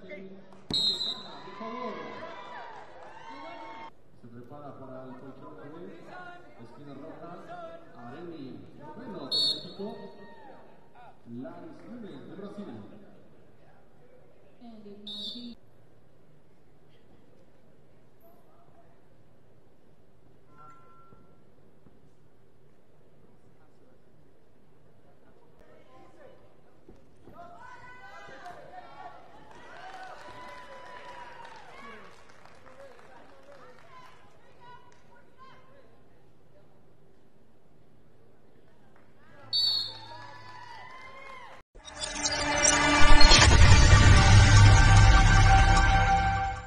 Se prepara para el colchón también. Esquina rota.